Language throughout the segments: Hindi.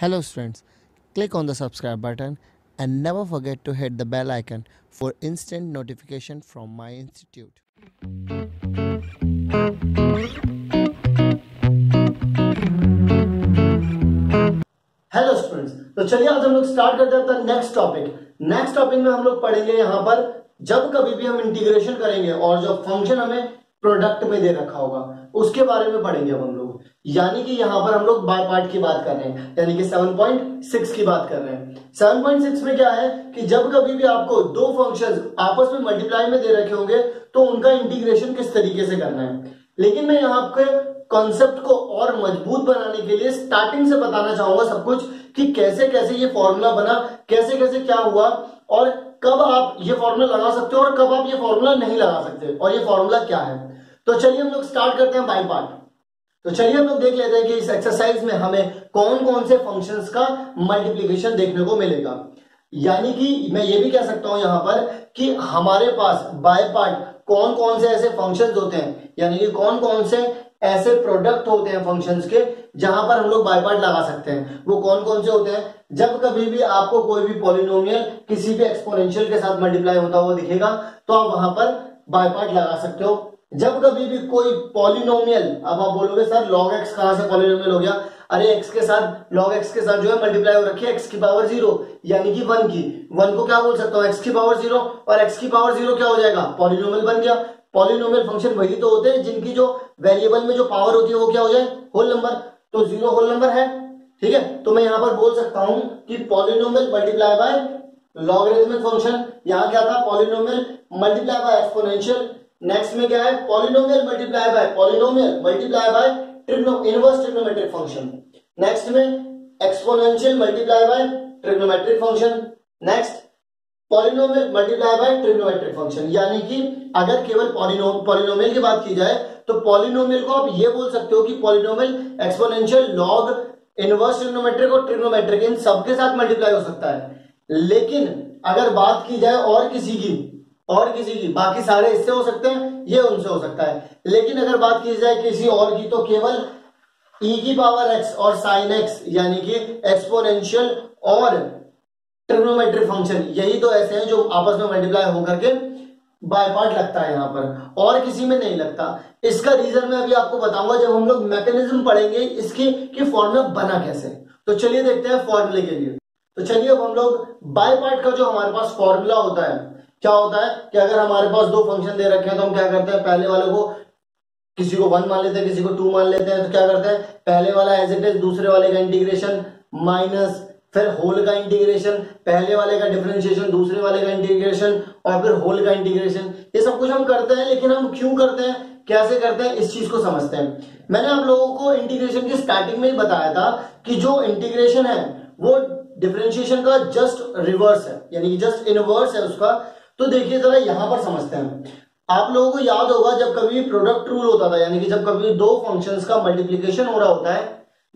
Hello students, click on the subscribe button and never forget to hit the bell icon for instant notification from my institute. Hello students तो चलिए आज हम लोग स्टार्ट करते हैं अपना नेक्स्ट टॉपिक नेक्स्ट टॉपिक में हम लोग पढ़ेंगे यहाँ पर जब कभी भी हम इंटीग्रेशन करेंगे और जो फ़ंक्शन हमें प्रोडक्ट में दे रखा होगा। उसके बारे में पढ़ेंगे अब हम लोग। यानी कि यहाँ पर हम लोग बाय पार्ट की बात कर रहे हैं। यानी कि 7.6 की बात कर रहे हैं। 7.6 में क्या है कि जब कभी भी आपको दो फ़ंक्शंस आपस में मल्टीप्लाई में दे रखे होंगे तो उनका इंटीग्रेशन किस तरीके से करना है? लेकिन मैं यहाँ पे कॉन्सेप्ट को और मज़बूत बनाने के लिए स्टार्टिंग से बताना चाहूँगा सब कुछ कि कैसे कैसे ये फॉर्मूला बना कैसे कैसे क्या हुआ, और कब आप ये फॉर्मूला लगा सकते हो और कब आप ये फॉर्मूला नहीं लगा सकते। और ये फॉर्मूला क्या है? तो चलिए हम लोग स्टार्ट करते हैं बाई पार्ट तो चलिए हम लोग देख लेते हैं कि इस एक्सरसाइज में हमें कौन कौन से फ़ंक्शंस का मल्टीप्लीकेशन देखने को मिलेगा. यानी कि मैं ये भी कह सकता हूँ यहाँ पर कि हमारे पास बाय पार्ट कौन कौन से ऐसे फ़ंक्शंस होते हैं. यानी कि कौन कौन से ऐसे प्रोडक्ट होते हैं फ़ंक्शंस के जहाँ पर हम लोग बाय पार्ट लगा सकते हैं. वो कौन कौन से होते हैं? जब कभी भी आपको कोई भी पॉलिनोमियल किसी भी एक्सपोनेंशियल के साथ मल्टीप्लाई होता हुआ दिखेगा तो आप वहाँ पर बाय पार्ट लगा सकते हो. जब कभी भी कोई पॉलिनोमियल अब आप बोलोगे, सर लॉग एक्स कहाँ से पॉलिनोमियल हो गया? अरे एक्स के साथ लॉग एक्स के साथ जो है मल्टीप्लाई हो रखी है एक्स की पावर ज़ीरो यानी कि वन की। वन को क्या बोल सकता हूँ? एक्स की पावर ज़ीरो और एक्स की पावर ज़ीरो क्या हो जाएगा? पॉलिनोमियल बन गया। पॉलिनोमियल फ़ंक्शन वही तो होते हैं जिनकी जो वेरिएबल में जो पावर होती है, वो क्या हो जाए? होल नंबर तो ज़ीरो होल नंबर है, ठीक है? तो मैं यहाँ पर बोल सकता हूँ कि polynomial multiply by logarithmic function यहाँ क्या था? Polynomial multiply by exponential next में क्या है? Polynomial multiply by polynomial multiply by trigno inverse trigonometric function next में exponential multiply by trigonometric function next polynomial multiply by trigonometric function यानी कि अगर केवल पॉलिनोमियल की बात की जाए तो पॉलिनोमियल को आप ये बोल सकते हो कि polynomial exponential log inverse trigonometric और ट्रिग्नोमेट्रिक इन सबके साथ मल्टीप्लाई हो सकता है। लेकिन अगर बात की जाए और किसी की और किसी की। बाकी सारे इससे हो सकते हैं, ये उनसे हो सकता है। लेकिन अगर बात की जाए किसी और की तो केवल e की पावर x और साइन x, यानी कि एक्सपोनेंशियल और ट्रिग्नोमेट्रिक फ़ंक्शन यही तो ऐसे हैं जो आपस में मल्टीप्लाई होकर के बाय पार्ट लगता है यहाँ पर। और किसी में नहीं लगता। इसका रीजन मैं अभी आपको बताऊँगा जब हम लोग मैकेनिज्म पढ़ेंगे इसकी कि फॉर्मूला बना कैसे। तो चलिए देखते हैं फॉर्मूले के लिए। तो चलिए अब हम लोग बाय पार्ट का जो हमारे पास फॉर्मूला होता है क्या होता है कि अगर हमारे पास दो फ़ंक्शन दे रखे हैं तो हम क्या करते हैं? पहले वाले को किसी को वन मान लेते हैं, किसी को टू मान लेते हैं तो क्या करते हैं? पहले वाला एज इट इज़ दूसरे वाले का इंटीग्रेशन माइनस फिर होल का इंटीग्रेशन पहले वाले का डिफरेंशिएशन दूसरे वाले का इंटीग्रेशन और फिर होल का इंटीग्रेशन ये सब कुछ हम करते हैं, लेकिन हम क्यों करते हैं? कैसे करते हैं? इस चीज़ को समझते हैं। मैंने आप लोगों को इंटीग्रेशन की स्टार्टिंग में ही बताया था कि जो इंटीग्रेशन है, वो डिफरेंशिएशन का जस्ट रिवर्स है, यानी कि जस्ट इनवर्स है उसका। तो देखिए जरा यहाँ पर समझते हैं। आप लोगों को याद होगा जब कभी प्रोडक्ट रूल होता था यानी कि जब कभी दो फ़ंक्शंस का मल्टीप्लीकेशन हो रहा होता है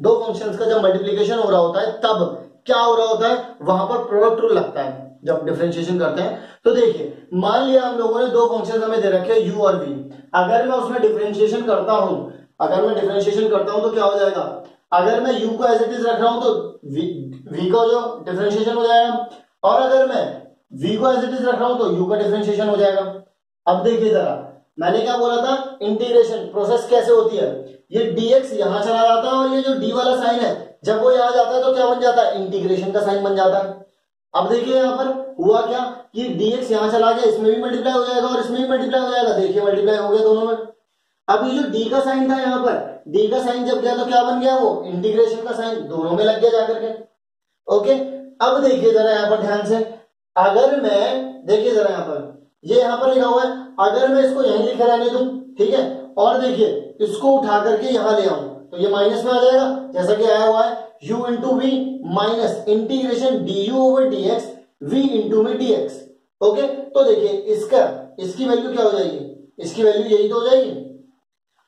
दो फ़ंक्शंस का जब मल्टीप्लीकेशन हो रहा होता है तब क्या हो रहा होता है? वहाँ पर प्रोडक्ट रूल लगता है जब डिफरेंशिएशन करते हैं। तो देखिए मान लिया हम लोगों ने दो फ़ंक्शन हमें दे रखे यू और वी अगर मैं उसमें डिफरेंशिएशन करता हूँ अगर मैं डिफरेंशिएशन करता हूँ तो क्या हो जाएगा? अगर मैं यू को एज इट इज़ रख रहा हूँ तो वी, का जो डिफरेंशिएशन हो जाएगा। और अगर मैं v को एज इट इज़ रख रहा हूँ तो u का डिफरेंशिएशन हो जाएगा। अब देखिए जरा, मैंने क्या बोला था? इंटीग्रेशन प्रोसेस कैसे होती है? ये dx यहाँ चला जाता है और ये जो d वाला साइन है, जब वो यहाँ जाता है तो क्या बन जाता है? इंटीग्रेशन का साइन बन जाता है। अब देखिए यहाँ पर हुआ क्या? कि dx यहाँ चला गया, इसमें भी मल्टीप्लाई हो जाएगा और इसमें भी मल्टीप्लाई हो जाएगा। देखिए मल्टीप्लाई हो गया दोनों में। अब ये जो d का साइन था यहाँ पर, d का साइन जब गया तो क्या बन गया वो? इंटीग्रेशन का साइन दोनों में लग गया जाकर के। ओके अब देखिए जरा यहाँ पर ध्यान से। अगर मैं, देखिए जरा यहाँ पर, ये यहाँ पर लिखा हुआ है, अगर मैं इसको यहीं लिखे रहने दू, ठीक है? और देखिए, इसको उठा करके यहाँ ले आऊँ तो ये माइनस में आ जाएगा, जैसा कि आया हुआ है, u into v minus integration d u over d x v into में डी एक्स ओके तो देखिए, इसका, इसकी वैल्यू क्या हो जाएगी? इसकी वैल्यू यही तो हो जाएगी।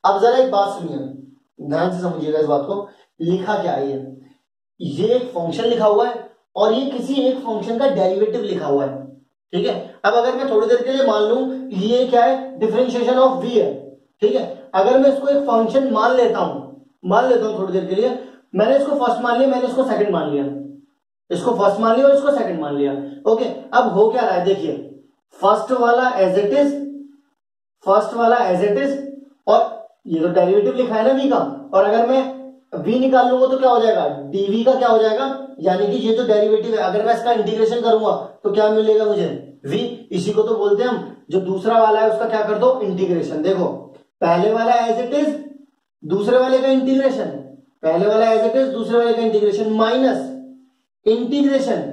अब जरा एक बात सुनिए, ध्यान से समझिएगा इस बात को, लिखा क्या है ये? एक फ़ंक्शन लिखा हुआ है और ये किसी एक फ़ंक्शन का डेरिवेटिव लिखा हुआ है। ठीक है? अब अगर मैं थोड़ी देर के लिए मान लू, ये क्या है? डिफरेंशिएशन ऑफ़ वी है। ठीक है? अगर मैं इसको एक फ़ंक्शन मान लेता हूँ, मान लेता हूँ थोड़ी देर के लिए, मैंने इसको फ़र्स्ट मान लिया, मैंने इसको सेकंड मान लिया। इसको फ़र्स्ट मान लिया और इसको सेकंड मान लिया। ओके, अब हो क्या रहा है? देखिए फ़र्स्ट वाला एज इट इज़ फ़र्स्ट वाला एज इट इज़ और ये तो डेरिवेटिव लिखा है ना वी का। और अगर मैं वी निकाल लूँगा तो क्या हो जाएगा? डीवी का क्या हो जाएगा? यानी कि ये जो डेरिवेटिव है, अगर मैं इसका इंटीग्रेशन करूँगा तो क्या मिलेगा मुझे? वी इसी को तो बोलते हैं हम। जो दूसरा वाला है, उसका क्या कर दो? इंटीग्रेशन देखो, पहले वाला एज इट इज़ दूसरे वाले का इंटीग्रेशन पहले वाला एज इट इज़ दूसरे वाले का integration minus integration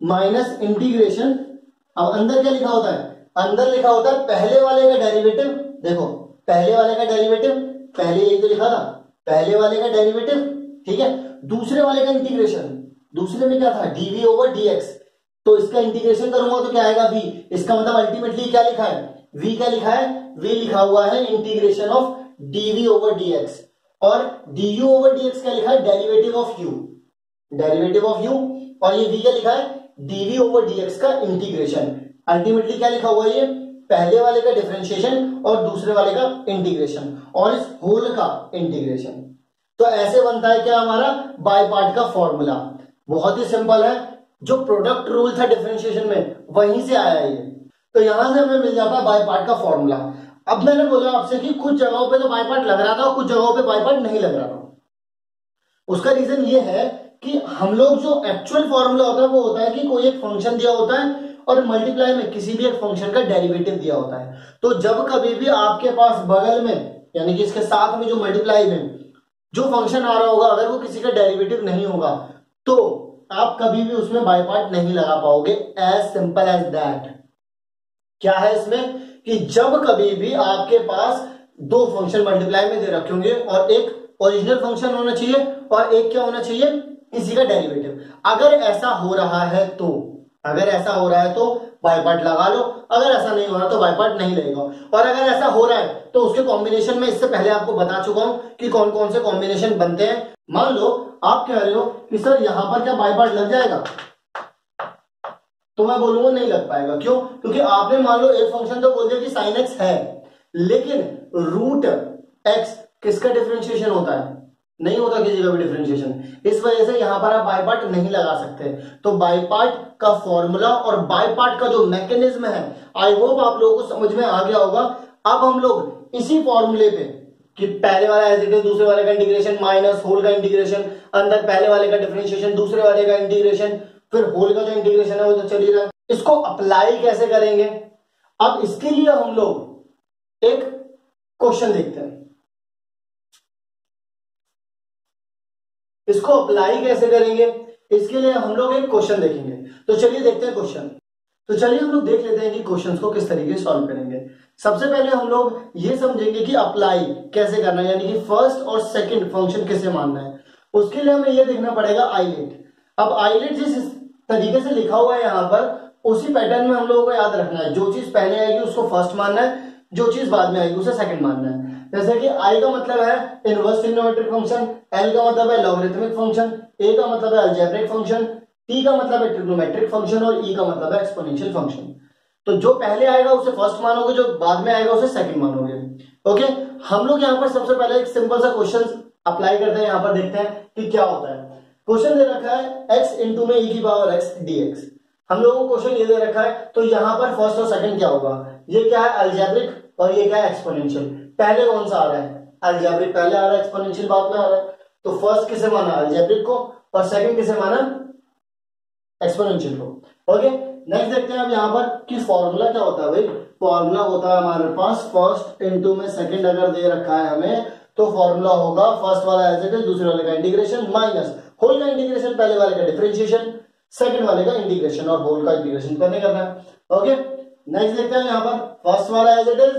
minus integration अब अंदर क्या लिखा होता है? अंदर लिखा होता है पहले वाले का डेरिवेटिव देखो, पहले वाले का डेरिवेटिव पहले यही तो लिखा था। पहले वाले का डेरिवेटिव ठीक है? दूसरे वाले का इंटीग्रेशन दूसरे में क्या था? डीवी ओवर डीएक्स तो इसका इंटीग्रेशन करूँगा तो क्या आएगा वी इसका मतलब अल्टीमेटली क्या लिखा है? वी क्या लिखा है? वी लिखा हुआ है integration of dv over dx और डी यू ओवर डीएक्स क्या लिखा है? Derivative of u derivative of u और ये वी क्या लिखा है? डीवी ओवर डीएक्स का इंटीग्रेशन अल्टीमेटली क्या लिखा हुआ ये? पहले वाले का डिफ्रेंशिएशन और दूसरे वाले का इंटीग्रेशन और इस होल का इंटीग्रेशन तो ऐसे बनता है क्या हमारा? बाय पार्ट का फॉर्मूला बहुत ही सिंपल है. जो प्रोडक्ट रूल था डिफ्रेंशिएशन में, वहीं से आया ये. तो यहाँ से हमें मिल जाता है बाय पार्ट का फॉर्मूला अब मैंने बोला आपसे कि कुछ जगहों पे तो बाय पार्ट लग रहा था कुछ जगहों पे बाय पार्ट नहीं लग रहा था. उसका रीजन ये है कि हम लोग जो एक्चुअल फॉर्मूला होता है, वो होता है कि कोई एक फ़ंक्शन दिया होता है और मल्टीप्लाई में किसी भी एक फ़ंक्शन का डेरिवेटिव दिया होता है। तो जब कभी भी आपके पास बगल में, यानी कि इसके साथ में जो मल्टीप्लाई में जो फ़ंक्शन आ रहा होगा, अगर वो किसी का डेरिवेटिव नहीं होगा तो आप कभी भी उसमें बाय पार्ट नहीं लगा पाओगे एज सिंपल एज दैट क्या है इसमें? कि जब कभी भी आपके पास दो फ़ंक्शन मल्टीप्लाई में दे रखे होंगे, और एक ओरिजिनल फ़ंक्शन होना चाहिए, और एक क्या होना चाहिए? इसी का डेरिवेटिव अगर ऐसा हो रहा है तो अगर ऐसा हो रहा है तो बाई पार्ट लगा लो, अगर ऐसा नहीं हो रहा तो बाई पार्ट नहीं लगेगा और अगर ऐसा हो रहा है तो उसके कॉम्बिनेशन में इससे पहले आपको बता चुका हूँ कि कौन कौन से कॉम्बिनेशन बनते हैं। मान लो, आप कह रहे हो कि सर यहाँ पर क्या बाई पार्ट लग जाएगा? तो मैं बोलूँगा नहीं लग पाएगा। क्यों? क्योंकि आपने मान लो एक फ़ंक्शन तो बोल दिया कि साइन एक्स है। लेकिन रूट एक्स किसका डिफ्रेंशिएशन होता है? नहीं होता किसी का भी डिफ्रेंशिएशन इस वजह से यहाँ पर आप बाई पार्ट नहीं लगा सकते। तो बाई पार्ट का फॉर्मूला और बाई पार्ट का जो मैकेनिज्म है आई होप आप लोगों को समझ में आ गया होगा। अब हम लोग इसी फॉर्मूले पे कि पहले वाला एज इट इज़ दूसरे वाले का इंटीग्रेशन माइनस होल का इंटीग्रेशन अंदर पहले वाले का डिफ्रेंशिएशन दूसरे वाले का इंटीग्रेशन फिर होल का जो इंटीग्रेशन है वो तो चल ही रहा है। इसको अप्लाई कैसे करेंगे? अब इसके लिए हम लोग एक क्वेश्चन देखते हैं। इसको अप्लाई कैसे करेंगे? इसके लिए हम लोग एक क्वेश्चन देखेंगे। तो चलिए देखते हैं क्वेश्चन तो चलिए हम लोग देख लेते हैं कि क्वेश्चन को किस तरीके सॉल्व करेंगे। सबसे पहले हम लोग ये समझेंगे कि अप्लाई कैसे करना है, यानी कि फ़र्स्ट और सेकंड फ़ंक्शन कैसे मानना है। उसके लिए हमें यह देखना पड़ेगा आईलेट अब आईलेट जिस तरीके से लिखा हुआ है यहाँ पर, उसी पैटर्न में हम लोगों को याद रखना है। जो चीज़ पहले आएगी, उसको फ़र्स्ट मानना है, जो चीज़ बाद में आएगी, उसे सेकंड मानना है। जैसे कि आई का मतलब है इनवर्स ट्रिग्नोमेट्रिक फ़ंक्शन एल का मतलब है लॉगरिथमिक फ़ंक्शन ए का मतलब है अलजेब्रिक फ़ंक्शन टी का मतलब है ट्रिग्नोमेट्रिक फ़ंक्शन और ई e का मतलब है एक्सपोनेंशियल फ़ंक्शन तो जो पहले आएगा उसे फ़र्स्ट मानोगे, जो बाद में आएगा उसे सेकंड मानोगे. ओके हम लोग यहाँ पर सबसे पहले एक सिंपल सा क्वेश्चन अप्लाई करते हैं, यहाँ पर देखते हैं कि क्या होता है. क्वेश्चन दे रखा है x इंटू में ई e की पावर x dx. हम लोगों को क्वेश्चन ये दे रखा है तो यहाँ पर फ़र्स्ट और सेकंड क्या होगा? ये क्या है अल्जेब्रिक और ये क्या है एक्सपोनेंशियल पहले कौन सा आ रहा है? अल्जेब्रिक पहले आ रहा है एक्सपोनेंशियल बाद में आ रहा है। तो फ़र्स्ट किसे माना? अल्जेब्रिक को, और सेकंड किसे माना? एक्सपोनेंशियल को। ओके नेक्स्ट देखते हैं अब यहाँ पर कि फॉर्मूला क्या होता है भाई? फॉर्मूला होता है हमारे पास फ़र्स्ट इंटू में सेकंड अगर दे रखा है हमें तो फॉर्मूला होगा फ़र्स्ट वाला एज इट इज़ दूसरे वाले का इंटीग्रेशन माइनस होल का इंटीग्रेशन पहले वाले का डिफरेंशिएशन सेकंड वाले का इंटीग्रेशन और होल का इंटीग्रेशन करने करना। है ओके नेक्स्ट देखते हैं यहाँ पर। फ़र्स्ट वाला एज इट इज़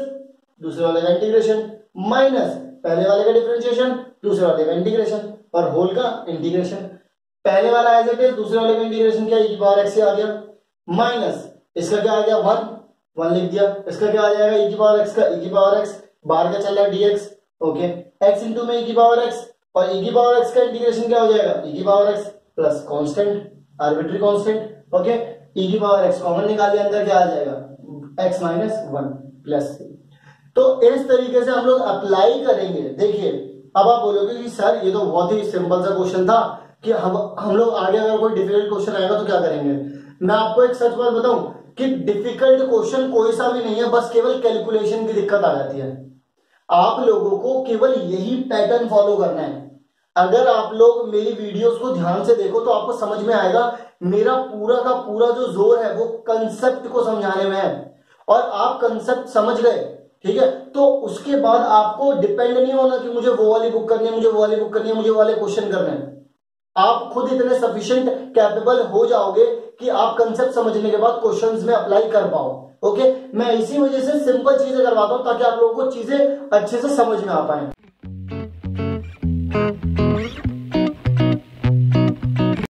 दूसरे वाले का इंटीग्रेशन माइनस पहले वाले का डिफ्रेंशिएशन दूसरे वाले का इंटीग्रेशन और होल का इंटीग्रेशन पहले वाला एज इट इज़ दूसरे वाले का इंटीग्रेशन क्या ई पावर एक्स से आ गया. माइनस इसका क्या आ गया? वन वन लिख दिया. इसका क्या आ जाएगा? ई की पावर एक्स का ई की पावर एक्स बाहर का चल रहा है ओके एक्स इंटू में ई की पावर एक्स और ई की पावर एक्स का इंटीग्रेशन क्या हो जाएगा? ई की power x plus constant arbitrary constant okay e की पावर एक्स कॉमन निकालिए अंदर क्या आ जाएगा? एक्स माइनस वन प्लस तो इस तरीके से हम लोग अप्लाई करेंगे। देखिए अब आप बोलोगे कि सर, ये तो बहुत ही सिंपल सा क्वेश्चन था कि हम हम लोग आगे अगर कोई डिफ़िकल्ट क्वेश्चन आएगा तो क्या करेंगे? मैं आपको एक सच बात बताऊँ कि डिफ़िकल्ट क्वेश्चन कोई सा भी नहीं है, बस केवल कैलकुलेशन की दिक्कत आ जाती है। आप लोगों को केवल यही पैटर्न फॉलो करना है। अगर आप लोग मेरी वीडियोस को ध्यान से देखो तो आपको समझ में आएगा, मेरा पूरा का पूरा जो ज़ोर है वो कंसेप्ट को समझाने में है। और आप कंसेप्ट समझ गए ठीक है? तो उसके बाद आपको डिपेंड नहीं होना कि मुझे वो वाली बुक करनी है, मुझे वो वाली बुक करनी है, मुझे वो वाले क्वेश्चन करने हैं। आप खुद इतने सफिशिएंट कैपेबल हो जाओगे कि आप कंसेप्ट समझने के बाद क्वेश्चंस में अप्लाई कर पाओ। ओके मैं इसी वजह से सिंपल चीज़ें करवाता हूँ ताकि आप लोगों को चीज़ें अच्छे से समझ में आ पाए।